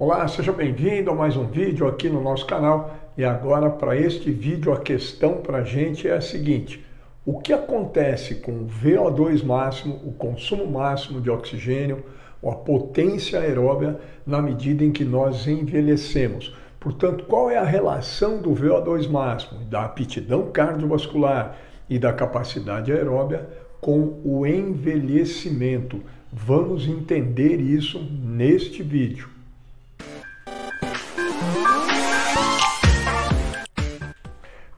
Olá, seja bem-vindo a mais um vídeo aqui no nosso canal. E agora, para este vídeo, a questão para a gente é a seguinte: o que acontece com o VO2 máximo, o consumo máximo de oxigênio, ou a potência aeróbia na medida em que nós envelhecemos? Portanto, qual é a relação do VO2 máximo, da aptidão cardiovascular e da capacidade aeróbia com o envelhecimento? Vamos entender isso neste vídeo.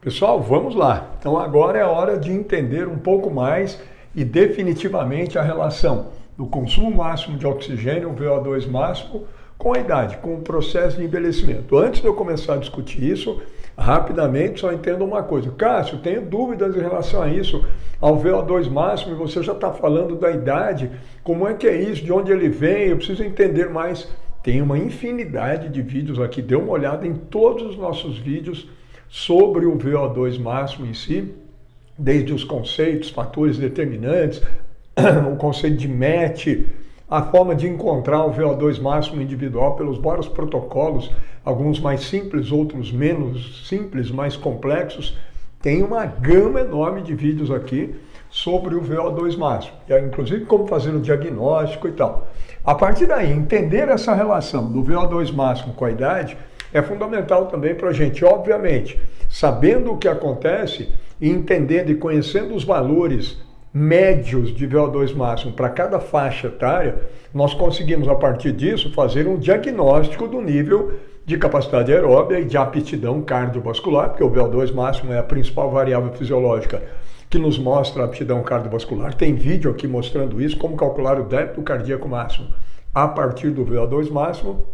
Pessoal, vamos lá. Então agora é hora de entender um pouco mais e definitivamente a relação do consumo máximo de oxigênio, o VO2 máximo, com a idade, com o processo de envelhecimento. Antes de eu começar a discutir isso, rapidamente só entenda uma coisa. Cássio, tenho dúvidas em relação a isso, ao VO2 máximo, e você já está falando da idade, como é que é isso, de onde ele vem, eu preciso entender mais. Tem uma infinidade de vídeos aqui, dê uma olhada em todos os nossos vídeos sobre o VO2 máximo em si, desde os conceitos, fatores determinantes, o conceito de MET, a forma de encontrar o VO2 máximo individual pelos vários protocolos, alguns mais simples, outros menos simples, mais complexos. Tem uma gama enorme de vídeos aqui sobre o VO2 máximo, inclusive como fazer o diagnóstico e tal. A partir daí, entender essa relação do VO2 máximo com a idade é fundamental também para a gente. Obviamente, sabendo o que acontece e entendendo e conhecendo os valores médios de VO2 máximo para cada faixa etária, nós conseguimos, a partir disso, fazer um diagnóstico do nível de capacidade aeróbia e de aptidão cardiovascular, porque o VO2 máximo é a principal variável fisiológica que nos mostra a aptidão cardiovascular. Tem vídeo aqui mostrando isso, como calcular o débito cardíaco máximo a partir do VO2 máximo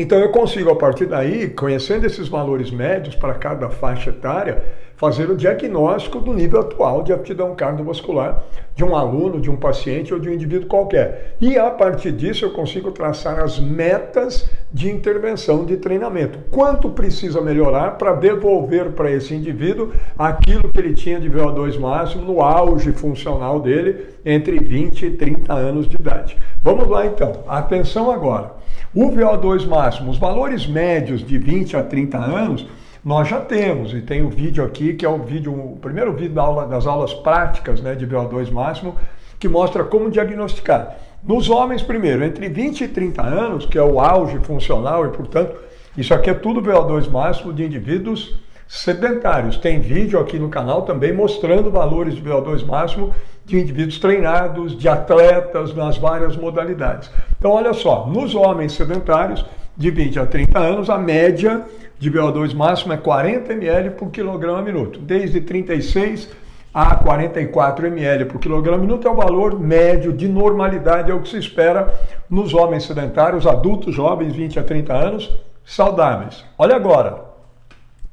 então eu consigo, a partir daí, conhecendo esses valores médios para cada faixa etária, fazer o diagnóstico do nível atual de aptidão cardiovascular de um aluno, de um paciente ou de um indivíduo qualquer. E a partir disso eu consigo traçar as metas de intervenção de treinamento. Quanto precisa melhorar para devolver para esse indivíduo aquilo que ele tinha de VO2 máximo no auge funcional dele entre 20 e 30 anos de idade. Vamos lá então. Atenção agora. O VO2 máximo, os valores médios de 20 a 30 anos, nós já temos, e tem o um vídeo aqui, que é o vídeo, o primeiro vídeo da aula, das aulas práticas né, de VO2 máximo, que mostra como diagnosticar. Nos homens, primeiro, entre 20 e 30 anos, que é o auge funcional, e portanto, isso aqui é tudo VO2 máximo de indivíduos sedentários. Tem vídeo aqui no canal também mostrando valores de VO2 máximo de indivíduos treinados, de atletas nas várias modalidades. Então, olha só, nos homens sedentários de 20 a 30 anos, a média de VO2 máximo é 40 ml por quilograma minuto. Desde 36 a 44 ml por quilograma minuto é o valor médio de normalidade, é o que se espera nos homens sedentários, adultos jovens, 20 a 30 anos, saudáveis. Olha agora,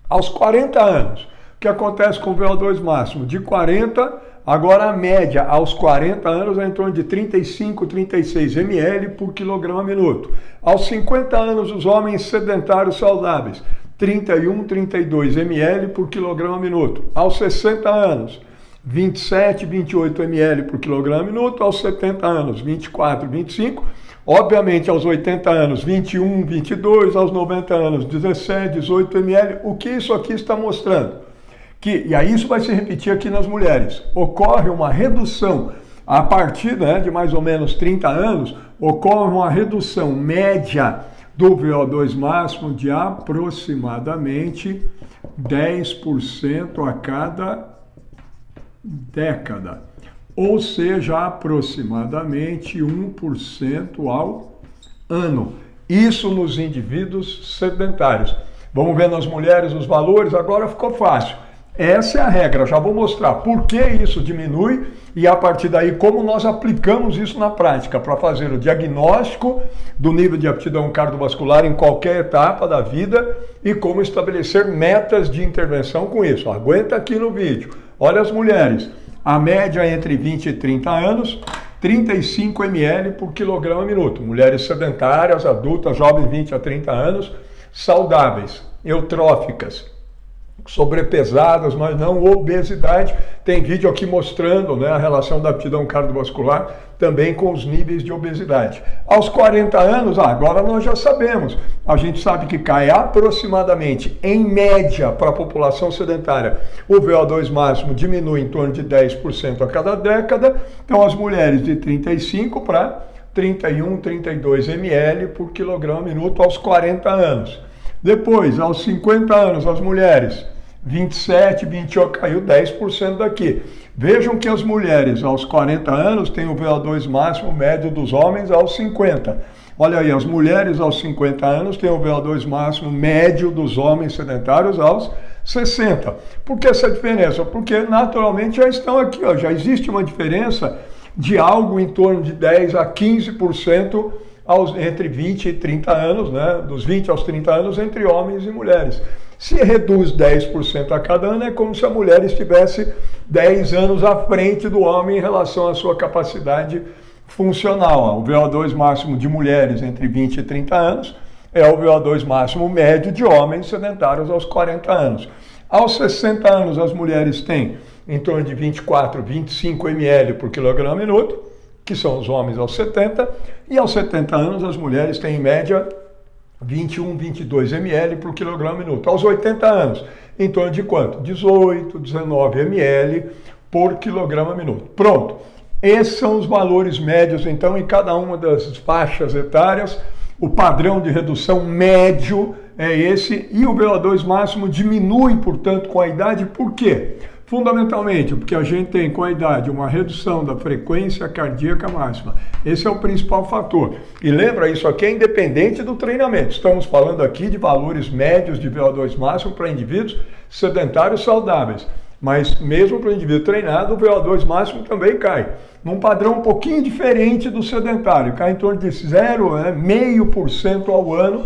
aos 40 anos, o que acontece com o VO2 máximo? De 40 Agora a média aos 40 anos é em torno de 35, 36 ml por quilograma minuto. Aos 50 anos, os homens sedentários saudáveis, 31, 32 ml por quilograma minuto. Aos 60 anos, 27, 28 ml por quilograma minuto. Aos 70 anos, 24, 25 Obviamente, aos 80 anos, 21, 22, aos 90 anos, 17, 18 ml. O que isso aqui está mostrando? que, e aí isso vai se repetir aqui nas mulheres, ocorre uma redução a partir né, de mais ou menos 30 anos, ocorre uma redução média do VO2 máximo de aproximadamente 10% a cada década, ou seja, aproximadamente 1% ao ano. Isso nos indivíduos sedentários. Vamos ver nas mulheres os valores, agora ficou fácil. Essa é a regra. Já vou mostrar por que isso diminui e a partir daí como nós aplicamos isso na prática para fazer o diagnóstico do nível de aptidão cardiovascular em qualquer etapa da vida e como estabelecer metas de intervenção com isso. Aguenta aqui no vídeo. Olha as mulheres. A média é entre 20 e 30 anos, 35 ml por quilograma minuto. Mulheres sedentárias, adultas, jovens 20 a 30 anos, saudáveis, eutróficas sobrepesadas, mas não obesidade. Tem vídeo aqui mostrando né, a relação da aptidão cardiovascular também com os níveis de obesidade. Aos 40 anos, agora nós já sabemos, a gente sabe que cai aproximadamente, em média, para a população sedentária, o VO2 máximo diminui em torno de 10% a cada década, então as mulheres de 35 para 31, 32 ml por quilograma minuto aos 40 anos. Depois, aos 50 anos, as mulheres 27, 28, caiu 10% daqui. Vejam que as mulheres aos 40 anos têm o VO2 máximo médio dos homens aos 50. Olha aí, as mulheres aos 50 anos têm o VO2 máximo médio dos homens sedentários aos 60. Por que essa diferença? Porque naturalmente já estão aqui, ó, já existe uma diferença de algo em torno de 10 a 15% aos, entre 20 e 30 anos, né? dos 20 aos 30 anos, entre homens e mulheres. Se reduz 10% a cada ano, é como se a mulher estivesse 10 anos à frente do homem em relação à sua capacidade funcional. O VO2 máximo de mulheres entre 20 e 30 anos é o VO2 máximo médio de homens sedentários aos 40 anos. Aos 60 anos, as mulheres têm em torno de 24, 25 ml por quilograma minuto, que são os homens aos 70, e aos 70 anos, as mulheres têm em média 21, 22 ml por quilograma minuto. Aos 80 anos, em torno de quanto? 18, 19 ml por quilograma minuto. Pronto. Esses são os valores médios, então, em cada uma das faixas etárias. O padrão de redução médio é esse e o VO2 máximo diminui, portanto, com a idade. Por quê? Fundamentalmente, porque a gente tem com a idade uma redução da frequência cardíaca máxima. Esse é o principal fator. E lembra, isso aqui é independente do treinamento. Estamos falando aqui de valores médios de VO2 máximo para indivíduos sedentários saudáveis. Mas mesmo para o indivíduo treinado, o VO2 máximo também cai. Num padrão um pouquinho diferente do sedentário, cai em torno de 0,5% né, ao ano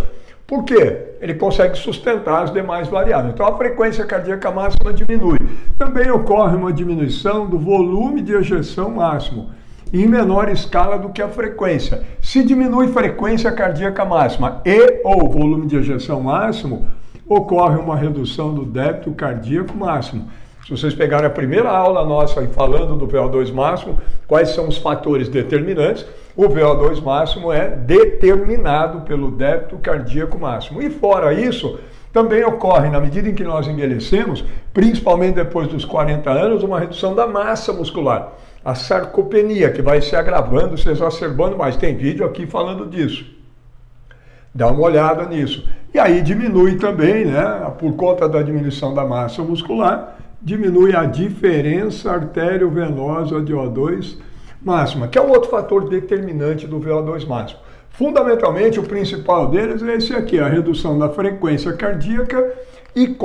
por quê? Ele consegue sustentar as demais variáveis. Então a frequência cardíaca máxima diminui. Também ocorre uma diminuição do volume de ejeção máximo em menor escala do que a frequência. Se diminui frequência cardíaca máxima e ou volume de ejeção máximo, ocorre uma redução do débito cardíaco máximo. Se vocês pegarem a primeira aula nossa falando do VO2 máximo, quais são os fatores determinantes, o VO2 máximo é determinado pelo débito cardíaco máximo. E fora isso, também ocorre, na medida em que nós envelhecemos, principalmente depois dos 40 anos, uma redução da massa muscular. A sarcopenia, que vai se agravando, se exacerbando mais. Tem vídeo aqui falando disso. Dá uma olhada nisso. E aí diminui também, né, por conta da diminuição da massa muscular, diminui a diferença artério-venosa de O2 máxima, que é o outro fator determinante do VO2 máximo. Fundamentalmente, o principal deles é esse aqui, a redução da frequência cardíaca e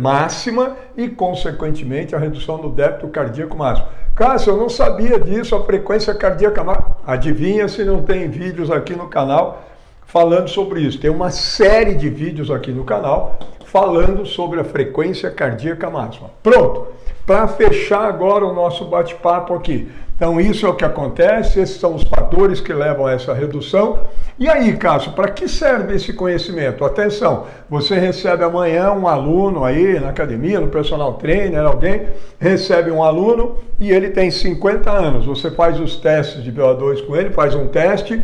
máxima e, consequentemente, a redução do débito cardíaco máximo. Cássio, eu não sabia disso, a frequência cardíaca máxima. Adivinha se não tem vídeos aqui no canal falando sobre isso. Tem uma série de vídeos aqui no canal falando sobre a frequência cardíaca máxima. Pronto! Para fechar agora o nosso bate-papo aqui. Então, isso é o que acontece, esses são os fatores que levam a essa redução. E aí, Cássio, para que serve esse conhecimento? Atenção, você recebe amanhã um aluno aí na academia, no personal trainer, alguém recebe um aluno e ele tem 50 anos. Você faz os testes de VO2 com ele, faz um teste,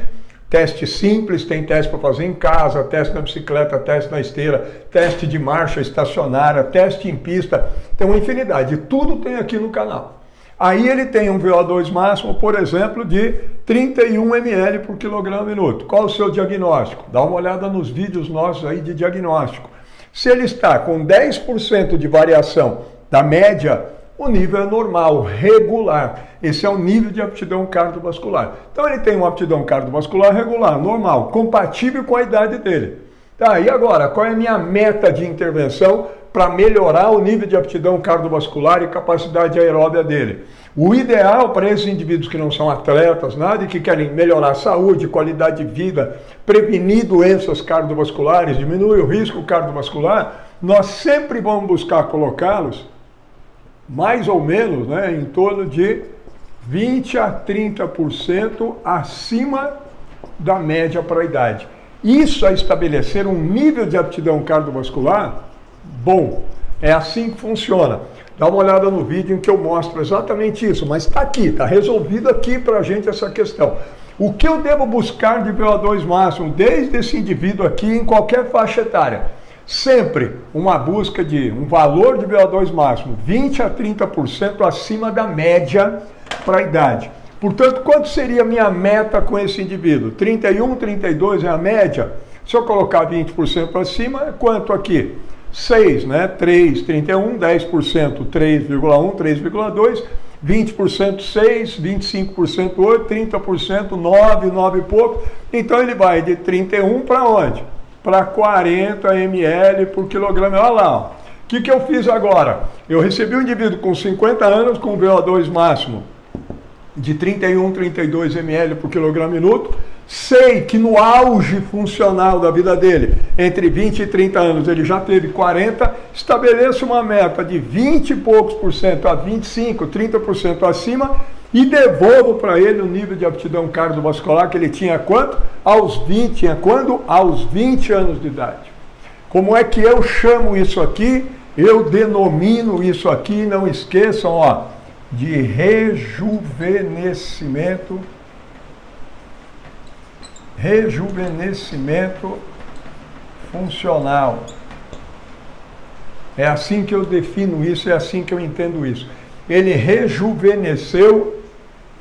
teste simples, tem teste para fazer em casa, teste na bicicleta, teste na esteira, teste de marcha estacionária, teste em pista, tem uma infinidade. Tudo tem aqui no canal. Aí ele tem um VO2 máximo, por exemplo, de 31 ml por quilograma minuto. Qual o seu diagnóstico? Dá uma olhada nos vídeos nossos aí de diagnóstico. Se ele está com 10% de variação da média, o nível é normal, regular. Esse é o nível de aptidão cardiovascular. Então ele tem uma aptidão cardiovascular regular, normal, compatível com a idade dele. Tá, e agora, qual é a minha meta de intervenção para melhorar o nível de aptidão cardiovascular e capacidade aeróbia dele. O ideal para esses indivíduos que não são atletas, nada, e que querem melhorar a saúde, qualidade de vida, prevenir doenças cardiovasculares, diminuir o risco cardiovascular, nós sempre vamos buscar colocá-los mais ou menos né, em torno de 20 a 30% acima da média para a idade. Isso é estabelecer um nível de aptidão cardiovascular bom. É assim que funciona. Dá uma olhada no vídeo em que eu mostro exatamente isso, mas está aqui, está resolvido aqui para a gente essa questão. O que eu devo buscar de VO2 máximo desde esse indivíduo aqui em qualquer faixa etária? Sempre uma busca de um valor de VO2 máximo 20 a 30% acima da média para a idade. Portanto, quanto seria a minha meta com esse indivíduo? 31, 32 é a média? Se eu colocar 20% para cima, é quanto aqui? 6, né? 3, 31, 10%, 3,1, 3,2, 20% 6, 25% 8, 30% 9, 9 e pouco. Então ele vai de 31 para onde? Para 40 ml por quilograma. Olha lá, o que, que eu fiz agora? Eu recebi um indivíduo com 50 anos com VO2 máximo de 31, 32 ml por quilograma minuto. Sei que no auge funcional da vida dele, entre 20 e 30 anos, ele já teve 40. Estabeleço uma meta de 20 e poucos por cento a 25, 30% acima e devolvo para ele o nível de aptidão cardiovascular que ele tinha quanto? Aos 20, tinha quando? Aos 20 anos de idade. Como é que eu chamo isso aqui? Eu denomino isso aqui, não esqueçam, ó, de rejuvenescimento, rejuvenescimento funcional. É assim que eu defino isso, é assim que eu entendo isso. Ele rejuvenesceu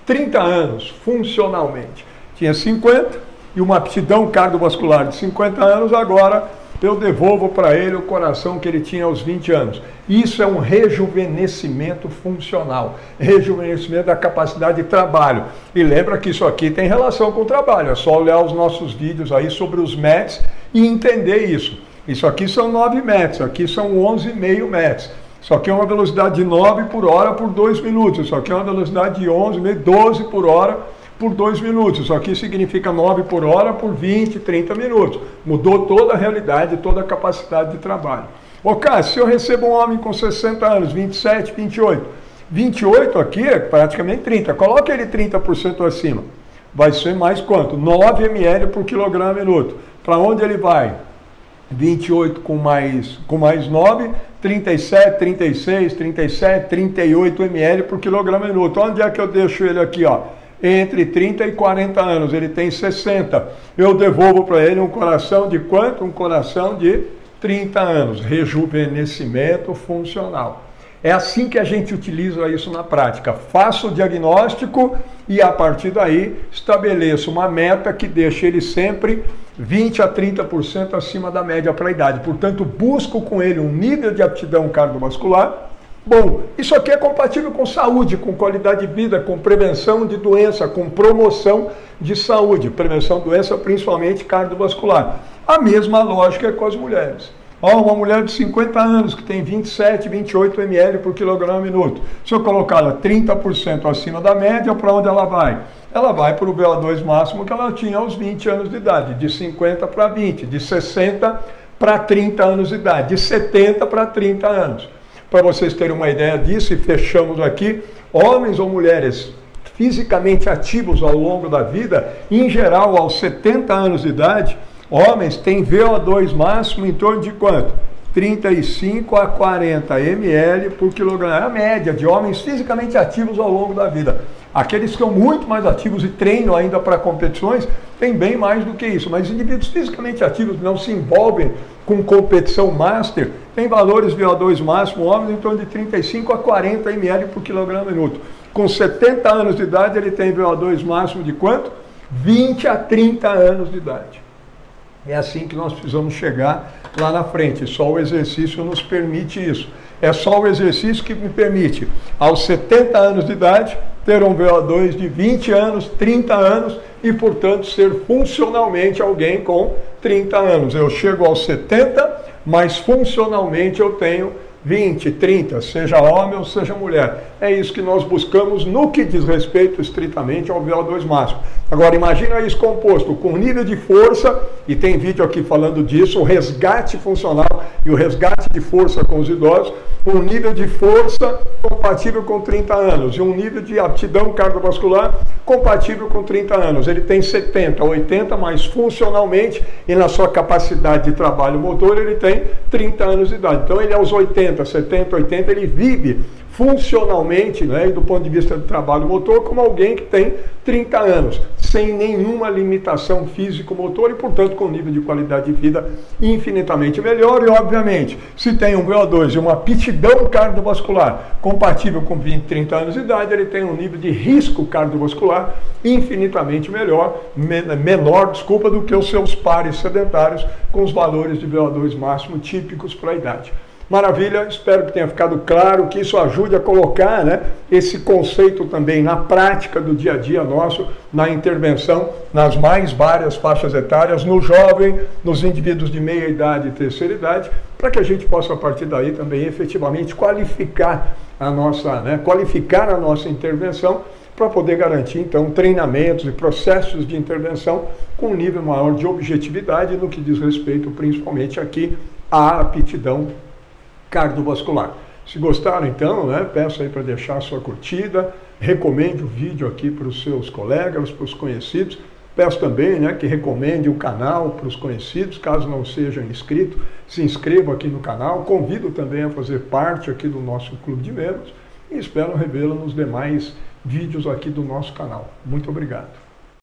30 anos funcionalmente. Tinha 50 e uma aptidão cardiovascular de 50 anos, agora eu devolvo para ele o coração que ele tinha aos 20 anos. Isso é um rejuvenescimento funcional, rejuvenescimento da capacidade de trabalho. E lembra que isso aqui tem relação com o trabalho, é só olhar os nossos vídeos aí sobre os METs e entender isso. Isso aqui são 9 metros, aqui são 11,5 metros. Isso aqui é uma velocidade de 9 por hora por 2 minutos. Isso aqui é uma velocidade de 11, 12 por hora por 2 minutos. Isso aqui significa 9 por hora por 20, 30 minutos. Mudou toda a realidade, toda a capacidade de trabalho. Ô Cássio, se eu recebo um homem com 60 anos, 27, 28, 28 aqui é praticamente 30. Coloque ele 30% acima. Vai ser mais quanto? 9 ml por quilograma minuto. Para onde ele vai? 28 com mais, com mais 9, 37, 36, 37, 38 ml por quilograma minuto. Onde é que eu deixo ele aqui, ó? entre 30 e 40 anos, ele tem 60. Eu devolvo para ele um coração de quanto? Um coração de 30 anos, rejuvenescimento funcional. É assim que a gente utiliza isso na prática. Faço o diagnóstico e a partir daí estabeleço uma meta que deixe ele sempre 20 a 30% acima da média para a idade. Portanto, busco com ele um nível de aptidão cardiovascular Bom, isso aqui é compatível com saúde, com qualidade de vida, com prevenção de doença, com promoção de saúde, prevenção de doença principalmente cardiovascular. A mesma lógica é com as mulheres. Ó, uma mulher de 50 anos que tem 27, 28 ml por quilograma minuto. Se eu colocá-la 30% acima da média, para onde ela vai? Ela vai para o VO2 máximo que ela tinha aos 20 anos de idade, de 50 para 20, de 60 para 30 anos de idade, de 70 para 30 anos. Para vocês terem uma ideia disso, e fechamos aqui, homens ou mulheres fisicamente ativos ao longo da vida, em geral aos 70 anos de idade, homens têm VO2 máximo em torno de quanto? 35 a 40 ml por quilograma. É a média de homens fisicamente ativos ao longo da vida. Aqueles que são muito mais ativos e treinam ainda para competições têm bem mais do que isso. Mas indivíduos fisicamente ativos que não se envolvem com competição master têm valores VO2 máximo, homens em torno de 35 a 40 ml por quilograma minuto. Com 70 anos de idade, ele tem VO2 máximo de quanto? 20 a 30 anos de idade. É assim que nós precisamos chegar lá na frente. Só o exercício nos permite isso. É só o exercício que me permite, aos 70 anos de idade, ter um VO2 de 20 anos, 30 anos e, portanto, ser funcionalmente alguém com 30 anos. Eu chego aos 70, mas funcionalmente eu tenho 20, 30, seja homem ou seja mulher. É isso que nós buscamos no que diz respeito estritamente ao VO2 máximo. Agora, imagina isso composto com nível de força, e tem vídeo aqui falando disso, o resgate funcional e o resgate de força com os idosos, um nível de força compatível com 30 anos e um nível de aptidão cardiovascular compatível com 30 anos. Ele tem 70, 80, mas funcionalmente e na sua capacidade de trabalho motor ele tem 30 anos de idade. Então ele aos 80, 70, 80 ele vive funcionalmente, né, e do ponto de vista do trabalho motor, como alguém que tem 30 anos, sem nenhuma limitação físico-motor e, portanto, com um nível de qualidade de vida infinitamente melhor. E, obviamente, se tem um VO2 e uma aptidão cardiovascular compatível com 20, 30 anos de idade, ele tem um nível de risco cardiovascular infinitamente melhor, menor, desculpa, do que os seus pares sedentários com os valores de VO2 máximo típicos para a idade. Maravilha, espero que tenha ficado claro, que isso ajude a colocar né, esse conceito também na prática do dia a dia nosso, na intervenção nas mais várias faixas etárias, no jovem, nos indivíduos de meia idade e terceira idade, para que a gente possa a partir daí também efetivamente qualificar a nossa, né, qualificar a nossa intervenção para poder garantir então treinamentos e processos de intervenção com um nível maior de objetividade no que diz respeito principalmente aqui à aptidão cardiovascular. Se gostaram, então, né, peço aí para deixar a sua curtida, recomende o vídeo aqui para os seus colegas, para os conhecidos. Peço também né, que recomende o canal para os conhecidos, caso não sejam inscritos, se inscrevam aqui no canal. Convido também a fazer parte aqui do nosso clube de membros e espero revê-lo nos demais vídeos aqui do nosso canal. Muito obrigado.